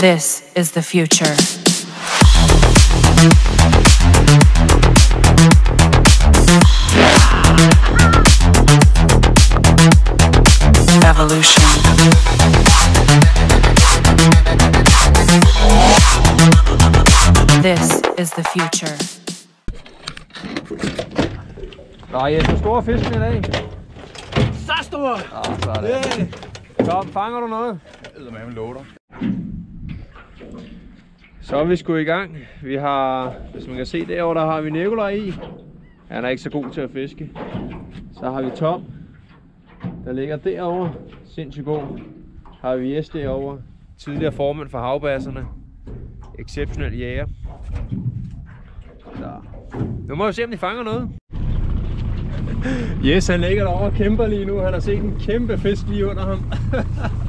This is the future. Evolution. This is the future. Nå Jesper, store fisk i dag. Så stor! Ah, sådan. Yeah. Kom, fanger du noget? Eller med en loader. Så er vi sgu i gang. Vi har, hvis man kan se derovre, der har vi Nikolaj i. Han er ikke så god til at fiske. Så har vi Tom, der ligger derovre. Sindssygt god. Har vi Jes derovre. Tidligere formand for havbasserne. Exceptionel jæger. Så. Nu må vi se, om de fanger noget. Yes, han ligger derovre og kæmper lige nu. Han har set en kæmpe fisk lige under ham.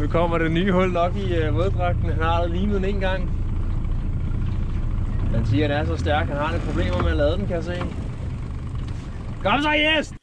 nu kommer det nye hul nok i uh, våddragten. Han har limet den en gang. Han siger, at den er så stærk. Han har lidt problemer med at lade den, kan jeg se. Kom så, Yes!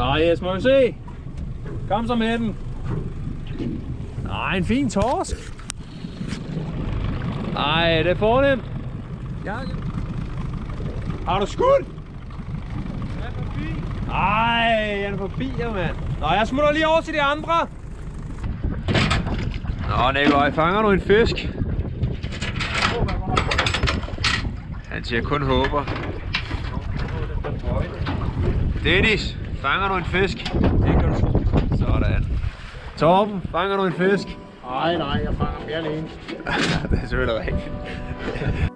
Nå, Jes, må vi se. Kom så med den. Nej, en fin torsk. Nej, det er fornemt. Ja, Har du skudt? Ej, han er forbi jer, mand. Nå, jeg smutter lige over til de andre. Nå, Nikolaj, fanger du en fisk? Han siger kun håber. Dennis, fanger du en fisk? det kan du tro. Sådan. Torben, fanger du en fisk? Nej, nej, jeg fanger mere alene. det er selvfølgelig rigtigt.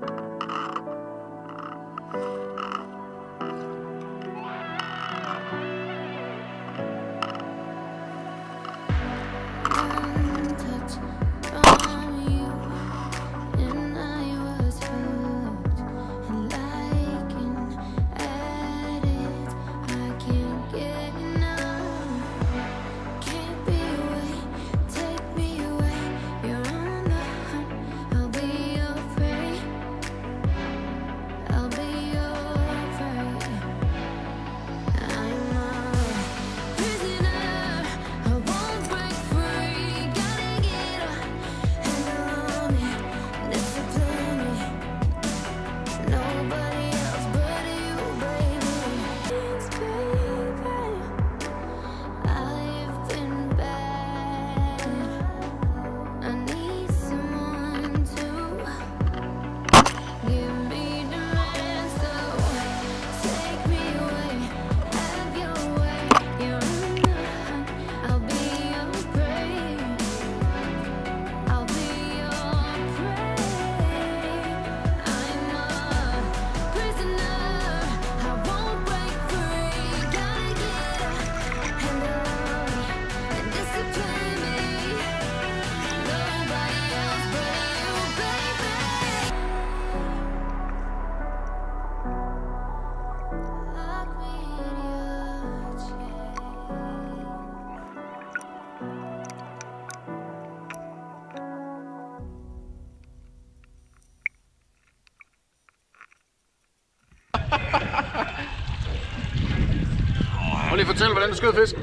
Lige fortælle, hvordan du skød fisk.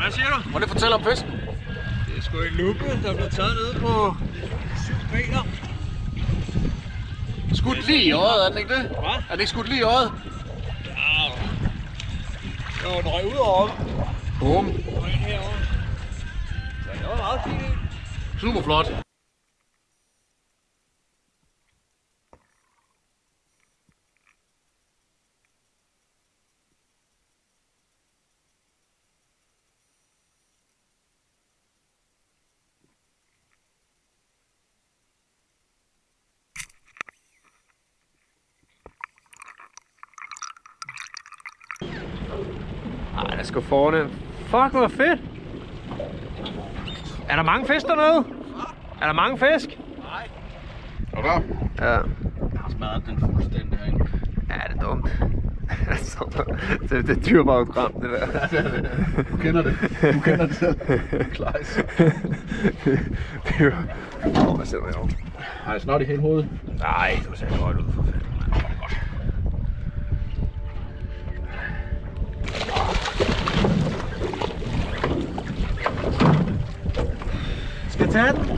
Hvad siger du? Lige at fortælle om fisken. Det er sgu en luppe, der blev taget ned på 7 meter. Skudt lige i øjet, er den ikke det? Hvad? Er den ikke skudt lige i øjet? Jo, den røg ud over Bum. og ind herovre. Så det var meget fint. ikke? Super flot. Ej, det er sgu fornemt. Fuck, hvor fedt. Er der mange fisk dernede? Er der mange fisk? Og der? Ja. Smadret den fuldstændig herinde. Ja, det er dumt. det, det er dyrbart program, det der. Du kender det. Du kender det selv. Klejs. det er jo... Åh, hvad sætter jeg over? Har jeg snart i hele hovedet? Nej, du ser godt ud for fanden. 10?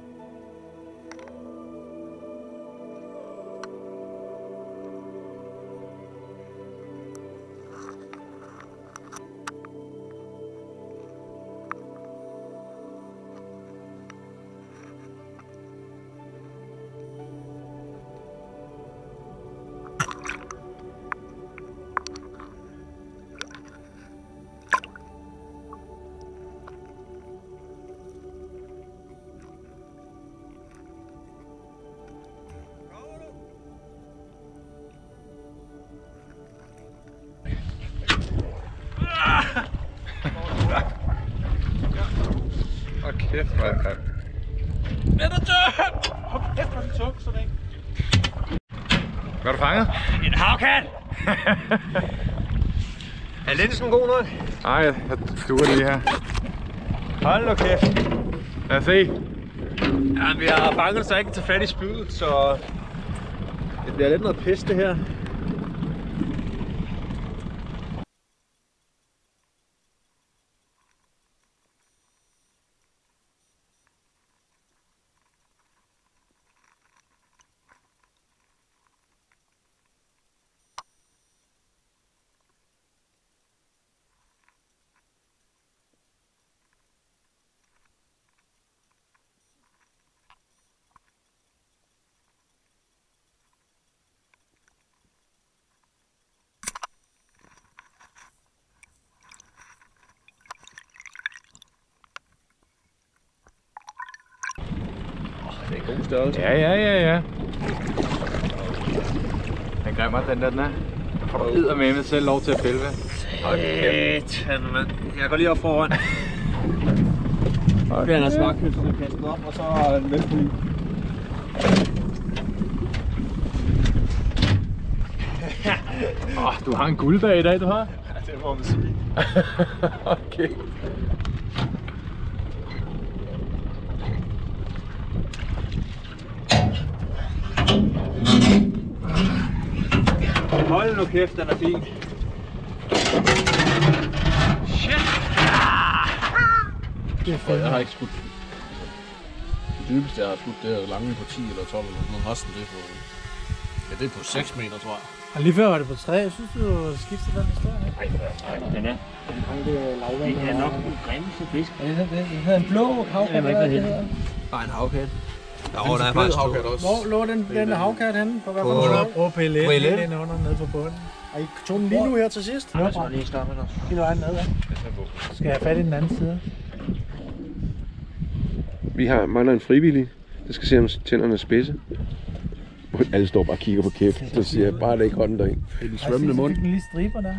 nej, nej. Den er! Hop, kæft, hvor den tung, sådan en. Hvad har du fanget? En havkat! er linsen god nok? Nej, jeg, jeg stuer lige her. Hold nu kæft. Lad os se. Ja, vi har fanget så ikke til fat i spydet, så det bliver lidt noget pis det her. Det er en god størrelse. Ja, ja, ja, ja. Den grimmer, den der, den er. Får du eddermame selv lov til at pille ved. Satan, mand. Jeg går lige op foran. Så bliver han altså bare købt kastet op, og så er den vel på lige. Åh, oh, du har en gulddag i dag, du har. Ja, det må man sige. okay. Hold nu kæft, den er fin. Jeg har ikke skudt. Det dybeste, jeg har skudt, det er lange på 10 eller 12 eller sådan noget. Resten, det er på... Ja, det er på 6 meter, tror jeg. Og lige før var det på 3. Jeg synes, du skiftede den historie. her. Den er, Det er det er nok den grimmeste fisk. Er det det? Det hedder en blå havkat. Jeg ved ikke, hvad det hedder. Bare en havkat. Jo, der er faktisk havkat også. Hvor lå den, den havkat henne? På hvad for noget? På PLN. PLN. Helt inde under, nede på bunden. Og I tog den lige nu her til sidst? Jeg tror lige stoppe os. Lige nu er den nede, ja. Skal jeg have fat i den anden side? Vi har mangler en frivillig, der skal se om tænderne er spidse. Alle står bare og kigger på kæft, så siger jeg bare, læg hånden derind. Det er den svømmende mund. Fik den lige striber der.